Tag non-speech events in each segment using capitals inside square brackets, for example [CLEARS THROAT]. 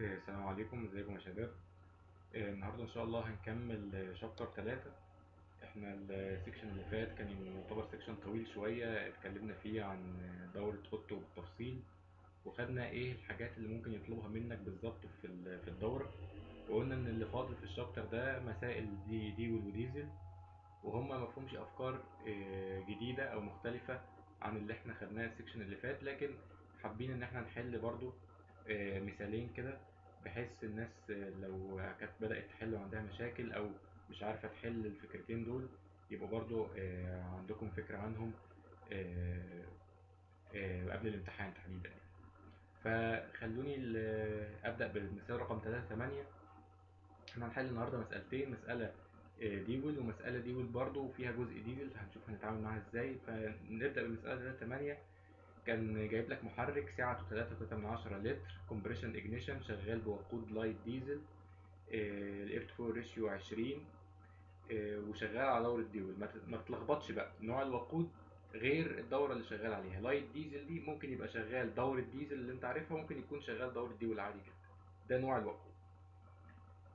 إيه، السلام عليكم ازيكم يا شباب؟ إيه، النهارده إن شاء الله هنكمل chapter 3 إحنا ال section اللي فات كان يعتبر section طويل شوية اتكلمنا فيه عن دورة اوتو بالتفصيل وخدنا إيه الحاجات اللي ممكن يطلبها منك بالظبط في في الدورة. وقلنا إن اللي فاضل في ال chapter ده مسائل دي dual وديزل وهم ما فيهمش أفكار إيه، جديدة أو مختلفة عن اللي إحنا خدناه ال section اللي فات لكن حابين إن إحنا نحل برضو آه، مثالين كده بحيث الناس لو كانت بدأت تحل وعندها مشاكل أو مش عارفة تحل الفكرتين دول يبقوا برضو آه، عندكم فكرة عنهم آه، آه، قبل الامتحان تحديدا. فخلوني أبدأ بالمثال رقم 3 8 إحنا هنحل النهاردة مسألتين مسألة ديول ومسألة ديول برضو وفيها جزء ديزل هنشوف هنتعامل معاها إزاي. فنبدأ بالمسألة 3 8 كان جايب لك محرك سعته 3.3 من 10 لتر compression ignition شغال بوقود light diesel ال air to fuel ratio 20 آه، وشغال على دورة dual. ما تتلخبطش بقى. نوع الوقود غير الدورة اللي شغال عليها. light diesel دي ممكن يبقى شغال دورة ديزل اللي انت عارفها ممكن يكون شغال دورة dual عادي جدا. ده نوع الوقود.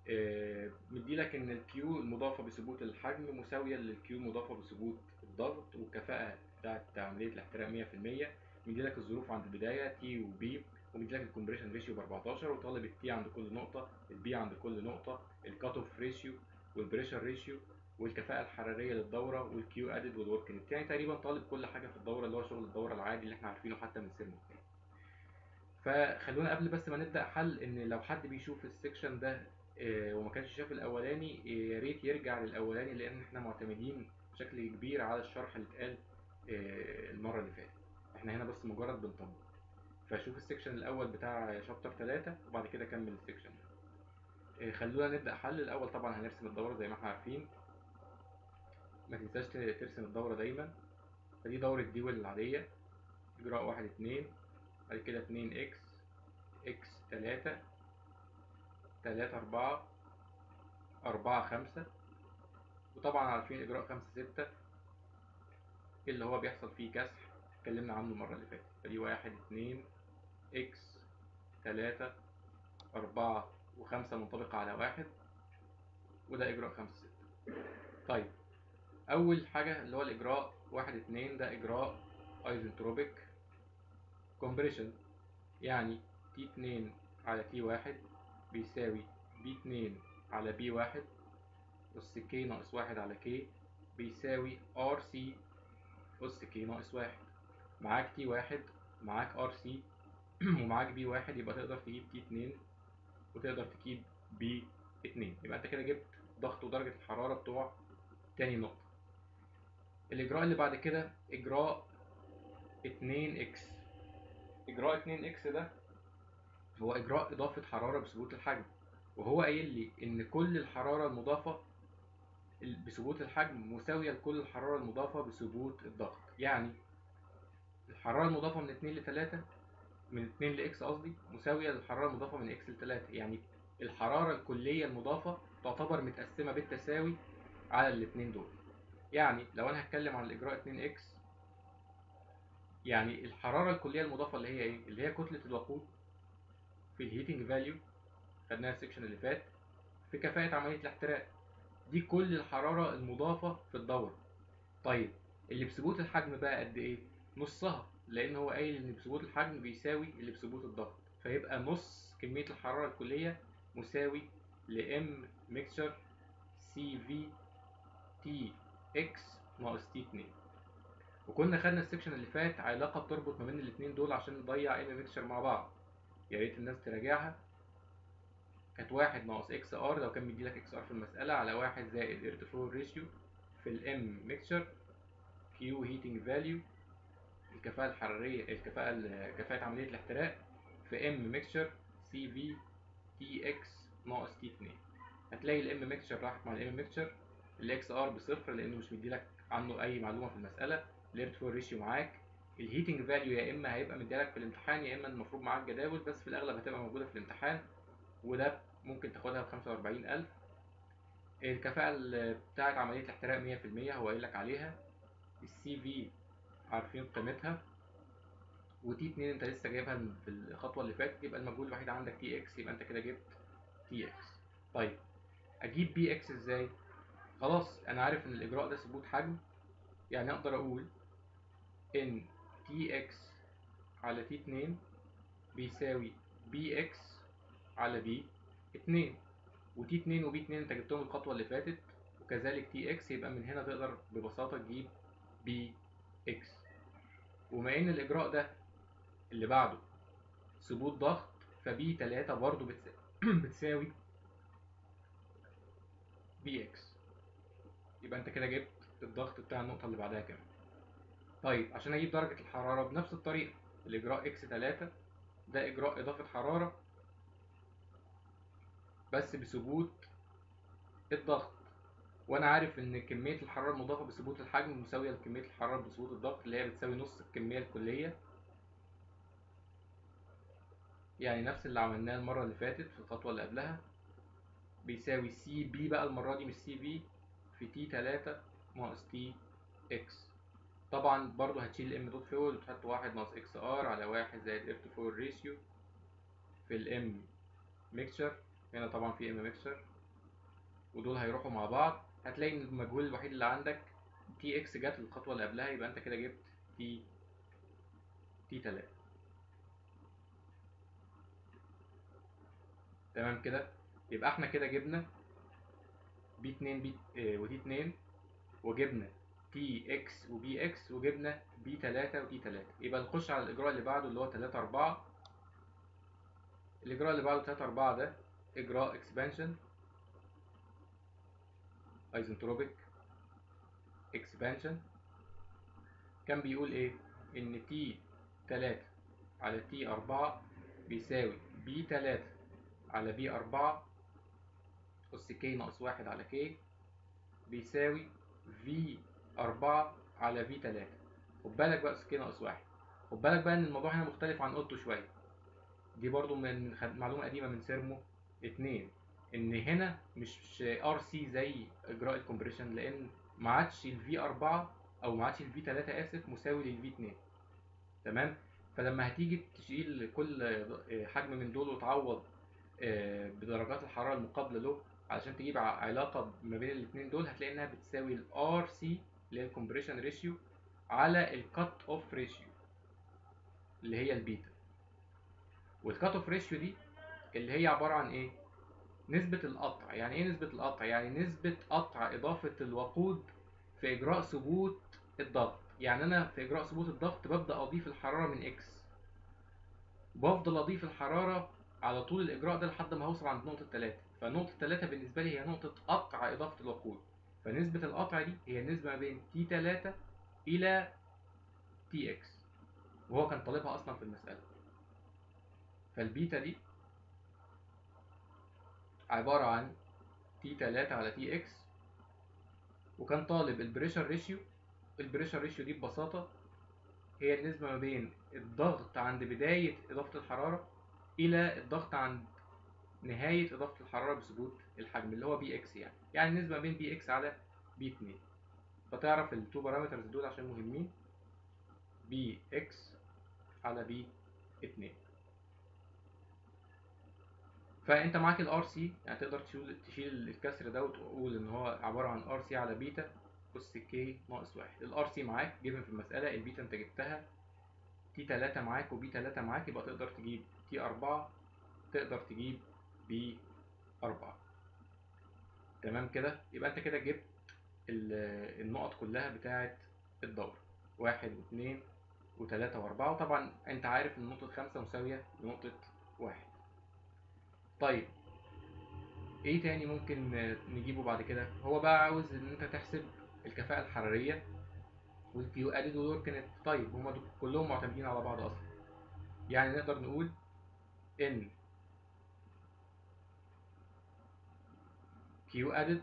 آه، مديلك إن ال Q المضافة بثبوت الحجم مساوية لل Q المضافة بثبوت الضغط والكفاءة بتاعت عملية الاحتراق 100% مديلك الظروف عند البداية T و P ومديلك ال compression ratio ب 14 وطالب ال T عند كل نقطة ال P عند كل نقطة ال cut off ratio وال pressure ratio والكفاءة الحرارية للدورة وال Q added وال work net يعني تقريبا طالب كل حاجة في الدورة اللي هو شغل الدورة العادي اللي إحنا عارفينه حتى من thermo فخلونا قبل بس ما نبدأ حل إن لو حد بيشوف ال section ده آه، وما كانش شاف الأولاني آه، يا ريت يرجع للأولاني لأن إحنا معتمدين بشكل كبير على الشرح اللي اتقال آه، المرة اللي فاتت. إحنا هنا بس مجرد بنطبق. فشوف ال section الأول بتاع chapter 3 وبعد كده كمل ال section ده آه، خلونا نبدأ حل. الأول طبعا هنرسم الدورة زي ما إحنا عارفين. ما تنساش ترسم الدورة دايما. فدي دورة dual العادية. إجراء واحد اتنين. بعد كده اتنين X. X تلاتة. تلاتة أربعة. أربعة خمسة. وطبعا عارفين إجراء خمسة ستة. اللي هو بيحصل فيه كسر اتكلمنا عنه المرة اللي فاتت. فدي واحد اتنين X تلاتة أربعة وخمسة منطبقة على واحد. وده إجراء خمسة ستة. طيب أول حاجة اللي هو الإجراء واحد اتنين ده إجراء isentropic compression يعني T اتنين على T واحد بيساوي P اتنين على P واحد أس K ناقص واحد على K بيساوي rc أس K ناقص واحد. معاك T واحد معاك rc [CLEARS THROAT] ومعاك P واحد يبقى تقدر تجيب T اتنين وتقدر تجيب P اتنين. يبقى انت كده جبت ضغط ودرجة الحرارة بتوع تاني نقطة. الإجراء اللي بعد كده إجراء اتنين X. إجراء اتنين X ده هو إجراء إضافة حرارة بثبوت الحجم. وهو قايل لي إن كل الحرارة المضافة بثبوت الحجم مساوية لكل الحرارة المضافة بثبوت الضغط. يعني الحرارة المضافة من 2 ل 3 من 2 ل x قصدي مساوية للحرارة المضافة من ل 3 يعني الحرارة الكلية المضافة تعتبر متقسمة بالتساوي على الاتنين دول. يعني لو أنا هتكلم عن الإجراء 2x يعني الحرارة الكلية المضافة اللي هي إيه؟ اللي هي كتلة الوقود في ال heating value خدناها ال section اللي فات في كفاءة عملية الاحتراق. دي كل الحرارة المضافة في الدورة. طيب اللي بثبوت الحجم بقى قد إيه؟ نصها لأن هو قايل إن بثبوت الحجم بيساوي اللي بثبوت الضغط. فيبقى نص كمية الحرارة الكلية مساوي ل M mixture CV TX ناقص T2 وكنا خدنا ال section اللي فات علاقة بتربط ما بين الاتنين دول عشان نضيع M mixture مع بعض. يا ريت الناس تراجعها. كانت واحد ناقص XR لو كان مديلك XR في المسألة على واحد زائد air to fuel ratio في ال M mixture Q heating value الكفاءة الحرارية الكفاءة كفاءة عملية الاحتراق في M mixture CV TX ناقص T2 هتلاقي ال M mixture راحت مع ال M mixture ال XR بصفر لأنه مش مديلك عنه أي معلومة في المسألة ال air to fuel ratio معاك ال heating value يا إما هيبقى مديلك في الامتحان يا إما المفروض معاك جداول بس في الأغلب هتبقى موجودة في الامتحان وده ممكن تاخدها ب 45000 الكفاءة ال- بتاعة عملية الاحتراق 100% هو قايل لك عليها. ال CV عارفين قيمتها. و T2 انت لسه جايبها في الخطوة اللي فاتت يبقى المجهول الوحيد عندك TX يبقى انت كده جبت TX طيب أجيب PX إزاي؟ خلاص أنا عارف ان الاجراء ده ثبوت حجم. يعني أقدر أقول ان TX على T2 بيساوي PX على P2 و T2 و P2 انت جبتهم الخطوة اللي فاتت وكذلك TX يبقى من هنا تقدر ببساطة تجيب PX وما ان الإجراء ده اللي بعده. ثبوت ضغط ف P3 برضه [CLEARS THROAT] بتساوي PX. يبقى أنت كده جبت الضغط بتاع النقطة اللي بعدها كمان طيب عشان أجيب درجة الحرارة بنفس الطريقة الإجراء X3 ده إجراء إضافة حرارة بس بثبوت الضغط. وأنا عارف ان كمية الحرارة المضافة بثبوت الحجم مساوية لكمية الحرارة بثبوت الضغط اللي هي بتساوي نص الكمية الكلية. يعني نفس اللي عملناه المرة اللي فاتت في الخطوة اللي قبلها. بيساوي CP بقى المرة دي مش CV في T3 ناقص TX طبعا برضو هتشيل ال M دوت فول وتحط واحد ناقص XR على واحد زائد air to fuel ratio في ال M mixture هنا طبعا في M mixture ودول هيروحوا مع بعض. هتلاقي إن المجهول الوحيد اللي عندك TX جت الخطوة اللي قبلها يبقى أنت كده جبت T T3 تمام كده؟ يبقى إحنا كده جبنا P2 P آه و T2 وجبنا TX و PX وجبنا P3 و T3 يبقى نخش على الإجراء اللي بعده اللي هو 3 4 الإجراء اللي بعده 3 4 ده إجراء expansion isentropic expansion كان بيقول إيه؟ إن T3 على T4 بيساوي P3 على P4 اس K ناقص 1 على K بيساوي V4 على V3 خد بالك بقى اس K ناقص 1 خد بالك بقى إن الموضوع هنا مختلف عن أوضته شوية. دي برضو من معلومة قديمة من thermo 2 إن هنا مش RC زي إجراء ال compression لأن ما عادش ال V4 أو ما عادش ال V3 آسف مساوي لل V2 تمام؟ فلما هتيجي تشيل كل حجم من دول وتعوض آه، بدرجات الحرارة المقابلة له علشان تجيب علاقة ما بين الاثنين دول هتلاقي إنها بتساوي ال RC اللي هي ال compression ratio على ال cut off ratio اللي هي البيتا وال cut off ratio دي اللي هي عبارة عن إيه؟ نسبة القطع يعني إيه نسبة القطع؟ يعني نسبة قطع إضافة الوقود في إجراء ثبوت الضغط. يعني أنا في إجراء ثبوت الضغط ببدأ أضيف الحرارة من X وبفضل أضيف الحرارة على طول الإجراء ده لحد ما هوصل عند نقطة 3 فنقطة 3 بالنسبة لي هي نقطة قطع إضافة الوقود. فنسبة القطع دي هي النسبة ما بين T3 إلى TX وهو كان طالبها أصلا في المسألة. فالبيتا دي عبارة عن T3 على TX وكان طالب ال pressure ratio ال pressure ratio دي ببساطة هي النسبة ما بين الضغط عند بداية إضافة الحرارة إلى الضغط عند نهاية إضافة الحرارة بثبوت الحجم اللي هو PX يعني. يعني النسبة بين PX على P2 فتعرف ال two parameters دول عشان مهمين؟ PX على P2 فأنت معاك ال RC يعني تقدر تشيل الكسر ده وتقول إن هو عبارة عن RC على بيتا أس K ناقص واحد. ال RC معاك given في المسألة البيتا أنت جبتها T 3 معاك و P 3 معاك يبقى تقدر تجيب T 4 تقدر تجيب P 4 تمام كده؟ يبقى أنت كده جبت النقط كلها واحد واثنين وثلاثة وأربعة. وطبعا أنت عارف إن نقطة خمسة مساوية لنقطة واحد. طيب إيه تاني ممكن نجيبه بعد كده؟ هو بقى عاوز إن انت تحسب الكفاءة الحرارية وال Q added وال work net طيب هما كلهم معتمدين على بعض أصلا. يعني نقدر نقول إن Q added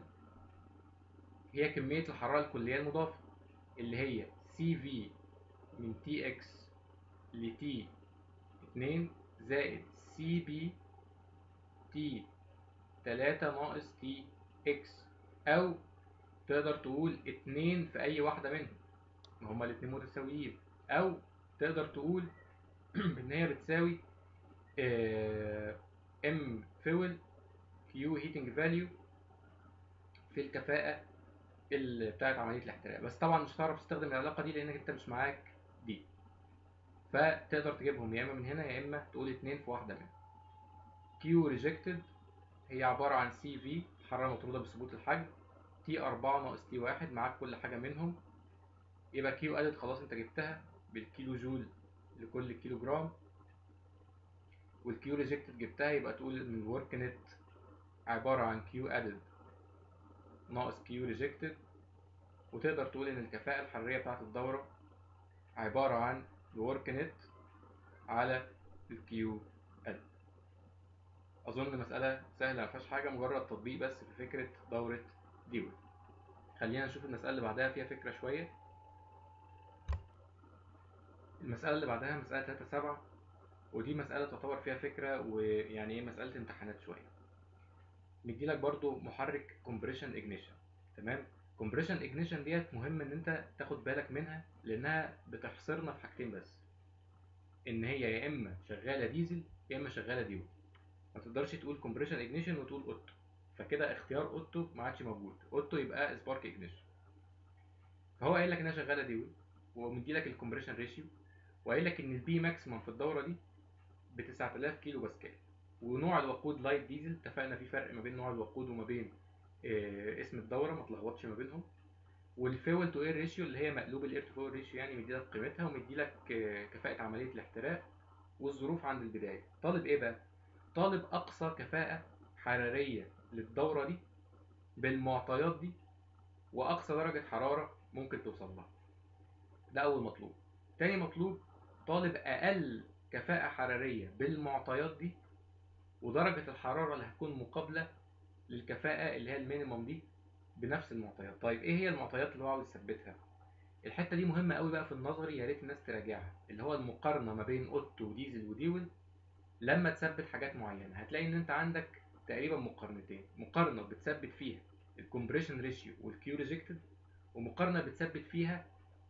هي كمية الحرارة الكلية المضافة اللي هي Cv من T x ل T اتنين زائد Cp T تلاتة ناقص T x أو تقدر تقول اتنين في أي واحدة منهم. ما هما الاتنين متساويين. أو تقدر تقول [CLEARS THROAT] بان هي بتساوي m fuel Q heating value في الكفاءة ال- بتاعت عملية الاحتراق. بس طبعا مش هتعرف تستخدم العلاقة دي لأنك أنت مش معاك دي. فتقدر تجيبهم. يا إما من هنا يا إما تقول اتنين في واحدة منهم. Q rejected هي عبارة عن Cv حرارة مطرودة بثبوت الحجم. T 4 ناقص T 1 معاك كل حاجة منهم. يبقى Q added خلاص انت جبتها بالكيلو جول لكل كيلو جرام وال Q rejected جبتها يبقى تقول إن ال work net عبارة عن Q added ناقص Q rejected وتقدر تقول إن الكفاءة الحرارية بتاعت الدورة عبارة عن ال work net على ال Q أظن مسألة سهلة مفيهاش حاجة مجرد تطبيق بس في فكرة دورة dual خلينا نشوف المسألة اللي بعدها فيها فكرة شوية. المسألة اللي بعدها مسألة 3 7 ودي مسألة تعتبر فيها فكرة ويعني إيه مسألة امتحانات شوية. مديلك برضو محرك compression ignition تمام؟ compression ignition ديت مهم إن أنت تاخد بالك منها لأنها بتحصرنا في حاجتين بس. إن هي يا إما شغالة ديزل يا إما شغالة dual ما تقدرش تقول compression ignition وتقول اوتو فكده اختيار اوتو ما عادش موجود. اوتو يبقى spark ignition فهو قايل لك إنها شغالة dual ومدي لك ال compression ratio وقايل لك إن ال P maximum في الدورة دي ب 9000 كيلو باسكال. ونوع الوقود light diesel اتفقنا في فرق ما بين نوع الوقود وما بين آه، اسم الدورة ما تلخبطش ما بينهم. وال fuel to air ratio اللي هي مقلوب ال air to fuel ratio يعني مدي لك قيمتها ومدي لك آه، كفاءة عملية الاحتراق والظروف عند البداية. طالب إيه بقى؟ طالب أقصى كفاءة حرارية للدورة دي بالمعطيات دي وأقصى درجة حرارة ممكن توصل لها. ده أول مطلوب. تاني مطلوب طالب أقل كفاءة حرارية بالمعطيات دي ودرجة الحرارة اللي هتكون مقابلة للكفاءة اللي هي ال minimum دي بنفس المعطيات. طيب إيه هي المعطيات اللي هو عاوز يثبتها؟ الحتة دي مهمة قوي بقى في النظري يا ريت الناس تراجعها. اللي هو المقارنة ما بين اوتو وديزل و dual لما تثبت حاجات معينة هتلاقي إن أنت عندك تقريبا مقارنتين. مقارنة بتثبت فيها ال compression ratio وال Q rejected ومقارنة بتثبت فيها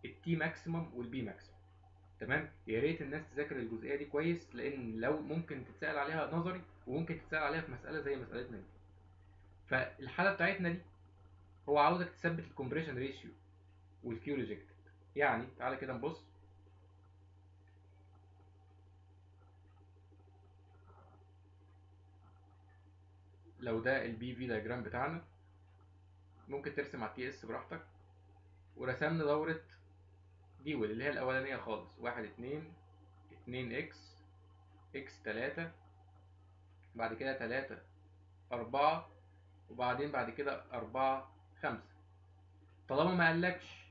ال T maximum وال P maximum تمام؟ يا ريت الناس تذاكر الجزئية دي كويس لأن لو ممكن تتسأل عليها نظري وممكن تتسأل عليها في مسألة زي مسالتنا دي فالحالة بتاعتنا دي هو عاوزك تثبت ال compression ratio وال Q rejected يعني تعالى كده نبص. لو ده ال P V diagram بتاعنا ممكن ترسم على ال T S براحتك. ورسمنا دورة dual اللي هي الأولانية خالص. واحد اتنين اتنين إكس إكس تلاتة بعد كده تلاتة أربعة وبعدين بعد كده أربعة خمسة. طالما ما قالكش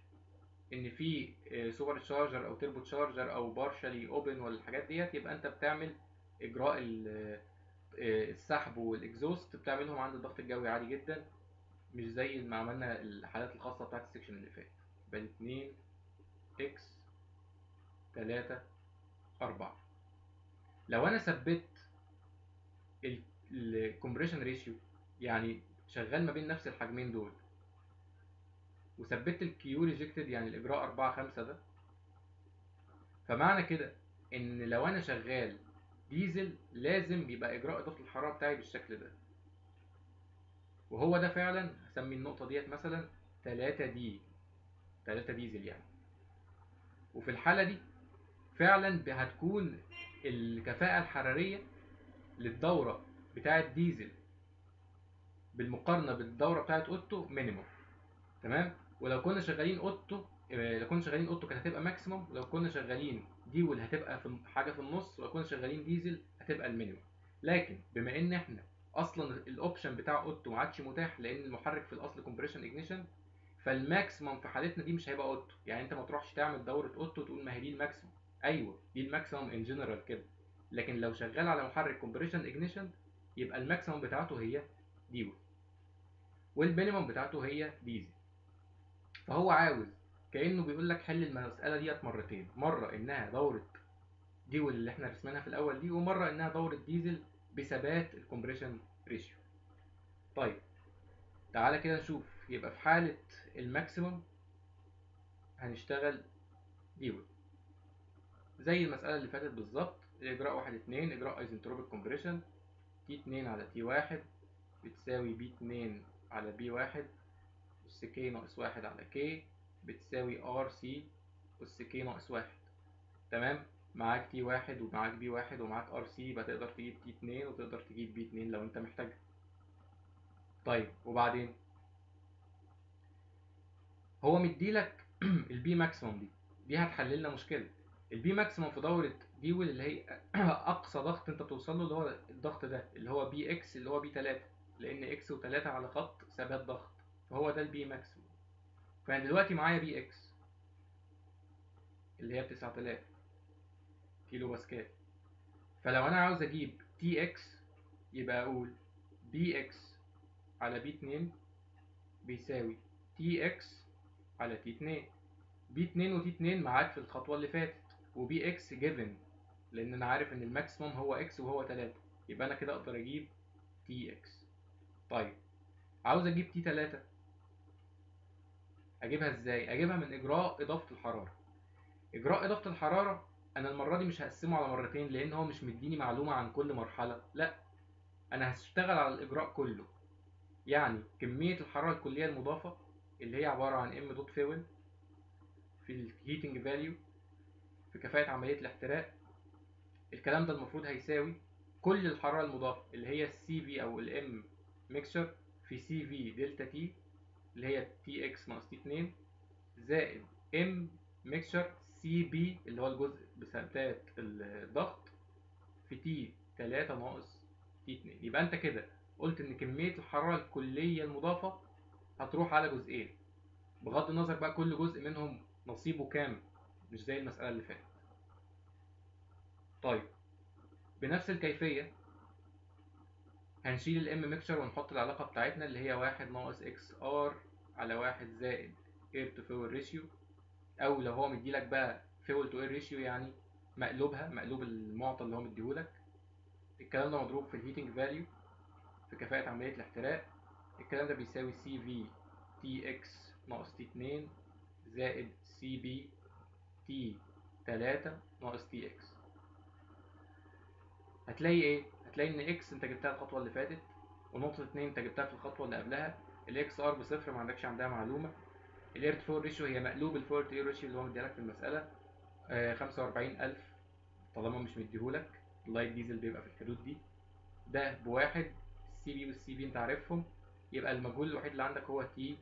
إن في supercharger أو turbocharger أو partially open ولا الحاجات ديت يبقى أنت بتعمل إجراء ال- السحب وال exhaust بتعملهم عند الضغط الجوي عادي جدا. مش زي ما عملنا الحالات الخاصة بتاعت ال section اللي فات. بل اتنين x تلاتة أربعة. لو أنا ثبت ال compression ratio يعني شغال ما بين نفس الحجمين دول وثبت ال Q rejected يعني الإجراء أربعة خمسة ده فمعنى كده إن لو أنا شغال ديزل لازم يبقى إجراء إضافة الحرارة بتاعي بالشكل ده. وهو ده فعلا هسمي النقطة ديت مثلا 3 D 3 ديزل يعني. وفي الحالة دي فعلا هتكون الكفاءة الحرارية للدورة بتاعة ديزل بالمقارنة بالدورة بتاعة Otto minimum تمام؟ ولو كنا شغالين أوتو آه، لو كنا شغالين أوتو كانت هتبقى maximum ولو كنا شغالين dual هتبقى في حاجة في النص كنا شغالين ديزل هتبقى ال minimum لكن بما إن إحنا أصلا ال option بتاع اوتو ما عادش متاح لأن المحرك في الأصل compression ignition فال maximum في حالتنا دي مش هيبقى اوتو يعني أنت ما تروحش تعمل دورة اوتو تقول ما هي دي ال maximum. أيوه دي ال maximum in general كده. لكن لو شغال على محرك compression ignition يبقى ال maximum بتاعته هي dual وال minimum بتاعته هي ديزل. فهو عاوز كأنه بيقول لك حل المسألة ديت مرتين. مرة إنها دورة dual اللي إحنا رسمناها في الأول دي ومرة إنها دورة ديزل بثبات ال compression ratio. طيب تعالى كده نشوف. يبقى في حالة ال maximum هنشتغل dual. زي المسألة اللي فاتت بالظبط الإجراء واحد اتنين إجراء isentropic compression T اتنين على T واحد بتساوي P اتنين على P واحد أس K ناقص واحد على K بتساوي RC أس K ناقص واحد. تمام؟ معاك T واحد ومعاك P واحد ومعاك RC يبقى تقدر تجيب T اتنين وتقدر تجيب P اتنين لو انت محتاجها. طيب وبعدين؟ هو مديلك [CLEARS THROAT] ال P maximum دي. دي هتحل لنا مشكلة. ال P maximum في دورة dual اللي هي [CLEARS THROAT] أقصى ضغط انت بتوصل له اللي هو الضغط ده اللي هو PX اللي هو P 3 لأن X و3 على خط ثبات ضغط. فهو ده ال P maximum. فانا دلوقتي معايا PX اللي هي ب 9000 كيلو باسكال. فلو أنا عاوز أجيب TX يبقى أقول PX على P 2 بيساوي TX على T 2 P 2 و T 2 معاك في الخطوة اللي فاتت و PX given لأن أنا عارف إن ال maximum هو X وهو 3 يبقى أنا كده أقدر أجيب TX. طيب عاوز أجيب T 3 أجيبها إزاي؟ أجيبها من إجراء إضافة الحرارة. إجراء إضافة الحرارة أنا المرة دي مش هقسمه على مرتين لأن هو مش مديني معلومة عن كل مرحلة. لا أنا هشتغل على الإجراء كله. يعني كمية الحرارة الكلية المضافة اللي هي عبارة عن M dot fuel في ال heating value في كفاءة عملية الاحتراق. الكلام ده المفروض هيساوي كل الحرارة المضافة اللي هي ال CV أو ال M mixture في CV delta T اللي هي TX ناقص T 2 زائد M mixture CP اللي هو الجزء بثبات الضغط في T 3 ناقص T 2 يبقى انت كده قلت إن كمية الحرارة الكلية المضافة هتروح على جزئين. بغض النظر بقى كل جزء منهم نصيبه كام مش زي المسألة اللي فاتت. طيب بنفس الكيفية هنشيل ال M mixture ونحط العلاقة بتاعتنا اللي هي واحد ناقص XR على واحد زائد air to fuel ratio أو لو هو مديلك بقى fuel to air ratio يعني مقلوبها مقلوب المعطى اللي هو مديهولك. الكلام ده مضروب في ال heating value في كفاءة عملية الاحتراق. الكلام ده بيساوي CV TX ناقص T 2 زائد CP T 3 ناقص TX هتلاقي إيه؟ هتلاقي إن X أنت جبتها الخطوة اللي فاتت ونقطة 2 أنت جبتها في الخطوة اللي قبلها. ال XR بصفر ما عندكش عندها معلومة. ال air to fuel ratio هي مقلوب ال fuel to ratio اللي هو مديلك في المسألة آه 45000 طالما مش مديهولك. ال light diesel بيبقى في الحدود دي. ده بواحد ال CP وال CV انت عارفهم. يبقى المجهول الوحيد اللي عندك هو T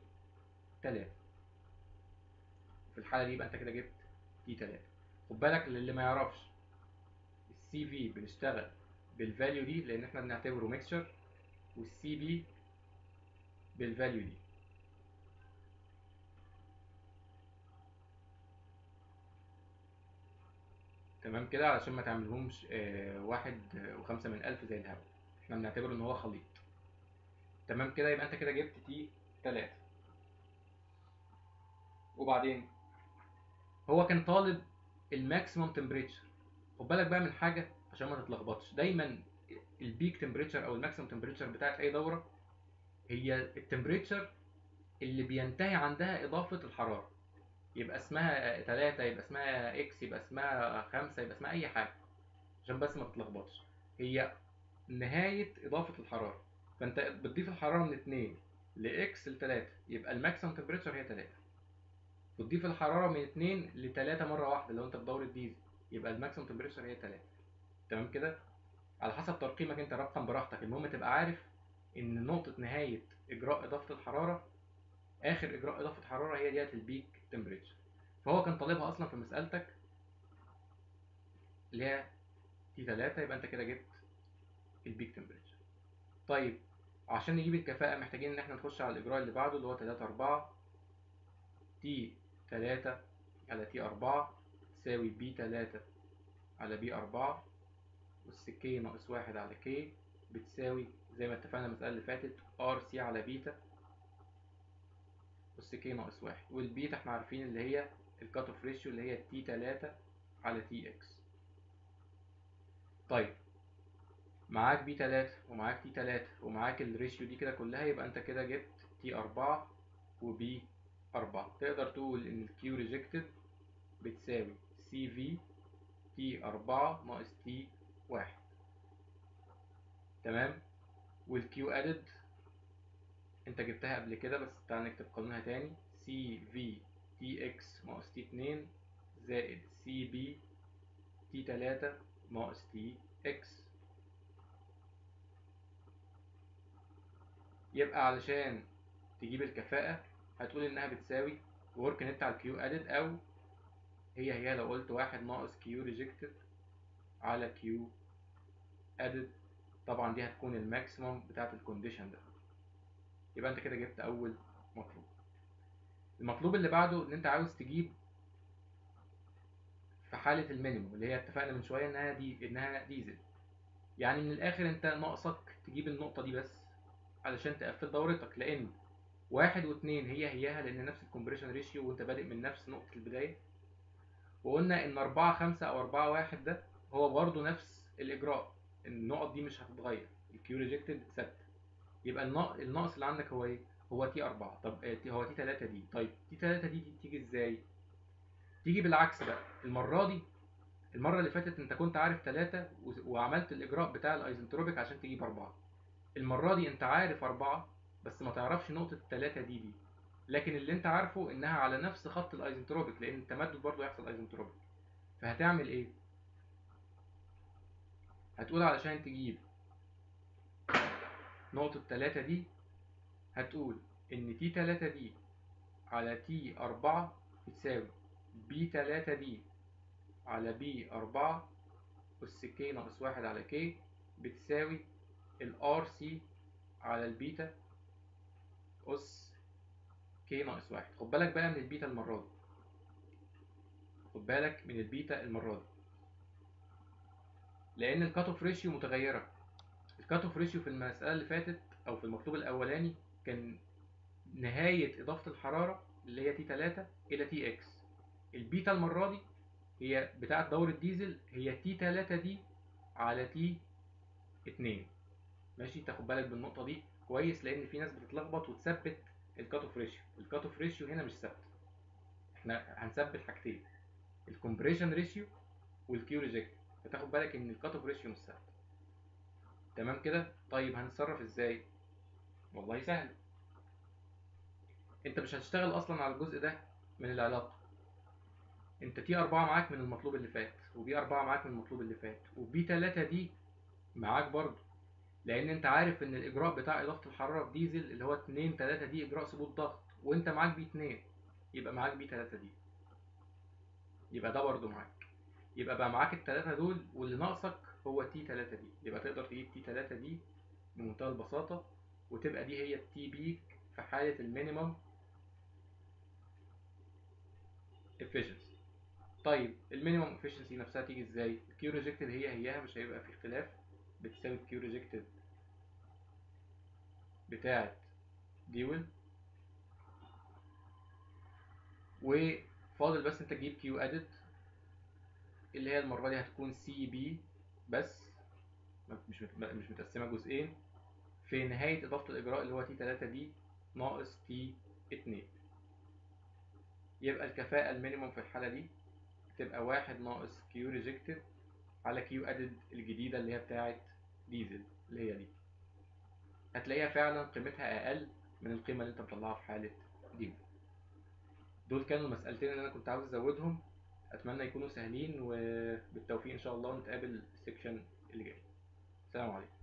3 في الحالة دي يبقى انت كده جبت T 3 خد بالك للي ما يعرفش ال CV بنشتغل بال value دي لأن إحنا بنعتبره mixture وال CP بال value دي. تمام كده؟ علشان ما تعملهمش آه واحد وخمسة من ألف زي الهوا إحنا بنعتبره إن هو خليط. تمام كده؟ يبقى أنت كده جبت T تلاتة. وبعدين؟ هو كان طالب ال maximum temperature خد بالك بقى من حاجة عشان ما تتلخبطش. دايما ال peak temperature أو ال maximum temperature بتاعت أي دورة هي ال temperature اللي بينتهي عندها إضافة الحرارة. يبقى اسمها تلاتة يبقى اسمها X يبقى اسمها خمسة يبقى اسمها أي حاجة. عشان بس ما تتلخبطش. هي نهاية إضافة الحرارة. فأنت بتضيف الحرارة من اتنين ل X لتلاتة يبقى ال maximum temperature هي تلاتة. بتضيف الحرارة من اتنين لتلاتة مرة واحدة لو أنت دورة ديزل يبقى ال maximum temperature هي تلاتة. تمام كده؟ على حسب ترقيمك أنت رقم براحتك. المهم تبقى عارف إن نقطة نهاية إجراء إضافة الحرارة آخر إجراء إضافة حرارة هي ديت ال peak temperature فهو كان طالبها أصلا في مسألتك اللي هي T 3 يبقى أنت كده جبت ال peak temperature طيب عشان نجيب الكفاءة محتاجين إن إحنا نخش على الإجراء اللي بعده اللي هو 3 4 T 3 على T 4 تساوي P 3 على P 4 أس K ناقص واحد على K بتساوي زي ما اتفقنا المسألة اللي فاتت RC على beta أس K ناقص واحد. والبيتا إحنا عارفين اللي هي ال cut off ratio اللي هي T 3 على TX طيب معاك P 3 ومعاك T 3 ومعاك ال ratio دي كده كلها يبقى انت كده جبت T 4 و P 4 تقدر تقول إن ال Q rejected بتساوي CV T أربعة ناقص T واحد. تمام. وال Q added انت جبتها قبل كده بس تعال نكتب قانونها تاني. Cv T X ناقص T اتنين زائد Cp T تلاتة ناقص T X يبقى علشان تجيب الكفاءة هتقول إنها بتساوي work net على ال Q added أو هي هي لو قلت واحد ناقص Q rejected على Q added طبعا دي هتكون ال maximum بتاعت ال condition ده. يبقى انت كده جبت أول مطلوب. المطلوب اللي بعده إن انت عاوز تجيب في حالة ال minimum اللي هي اتفقنا من شوية إنها دي إنها ديزل يعني من الآخر أنت ناقصك تجيب النقطة دي بس علشان تقفل دورتك لأن واحد واتنين هي هياها لأن نفس ال compression ratio وأنت بادئ من نفس نقطة البداية. وقلنا إن أربعة خمسة أو أربعة واحد ده هو برضه نفس الإجراء. النقط دي مش هتتغير. ال Q rejected ثابته يبقى الناقص اللي عندك هو إيه؟ هو T 4 طب هو T 3 دي. طيب T 3 دي, دي تيجي إزاي؟ تيجي بالعكس بقى. المرة دي المرة اللي فاتت أنت كنت عارف 3 وعملت الإجراء بتاع ال isentropic عشان تجيب 4 المرة دي أنت عارف 4 بس ما تعرفش نقطة 3 دي دي. لكن اللي أنت عارفه إنها على نفس خط ال isentropic لأن التمدد برضه يحصل isentropic فهتعمل إيه؟ هتقول علشان تجيب. نقطة تلاتة دي هتقول إن T تلاتة دي على T أربعة بتساوي P تلاتة دي على P أربعة أس K ناقص واحد على K بتساوي ال rc على البيتا أس K ناقص واحد. خد بالك بقى من البيتا المرة دي. خد بالك من البيتا المرة دي. لأن ال cut-off ratio متغيرة. ال cut-off ratio في المسألة اللي فاتت أو في المطلوب الأولاني كان نهاية إضافة الحرارة اللي هي T 3 إلى T X ال beta المرة دي هي بتاعة دورة ديزل هي T 3 دي على T 2 ماشي؟ تاخد بالك بالنقطة دي كويس لأن في ناس بتتلخبط وتثبت ال cut-off ratio ال cut-off ratio هنا مش ثابت إحنا هنثبت حاجتين ال compression ratio وال Q reject فتاخد بالك إن ال cut-off ratio مش ثابت تمام كده؟ طيب هنتصرف إزاي؟ والله سهل. أنت مش هتشتغل أصلا على الجزء ده من العلاقة. أنت T 4 معاك من المطلوب اللي فات و P 4 معاك من المطلوب اللي فات و P 3 دي معاك برضو لأن أنت عارف إن الإجراء بتاع إضافة الحرارة في ديزل اللي هو 2 3 دي إجراء ثبوت ضغط وأنت معاك P 2 يبقى معاك P 3 دي. يبقى ده برضو معاك. يبقى بقى معاك الثلاثه دول واللي ناقصك هو T 3 دي. يبقى تقدر تجيب T 3 دي بمنتهى البساطة وتبقى دي هي ال T peak في حالة ال minimum efficiency. طيب ال minimum efficiency نفسها تيجي إزاي؟ ال Q rejected هي هياها مش هيبقى في اختلاف. بتساوي ال Q rejected بتاعة dual وفاضل بس إنت تجيب Q added اللي هي المرة دي هتكون Cp بس مش مش متقسمة جزئين. في نهاية إضافة الإجراء اللي هو T 3 دي ناقص T 2 يبقى الكفاءة ال minimum في الحالة دي تبقى واحد ناقص Q rejected على Q added الجديدة اللي هي بتاعة ديزل اللي هي دي. هتلاقيها فعلا قيمتها أقل من القيمة اللي أنت مطلعها في حالة ديزل دول كانوا المسألتين اللي أنا كنت عاوز أزودهم. أتمنى يكونوا سهلين وبالتوفيق إن شاء الله نتقابل السكشن اللي جاي. السلام عليكم.